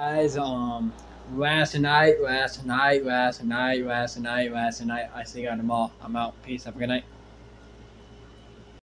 Guys, um, last night, last night, last night, last night, last night. I see you guys mall. I'm out. Peace. Have a good night.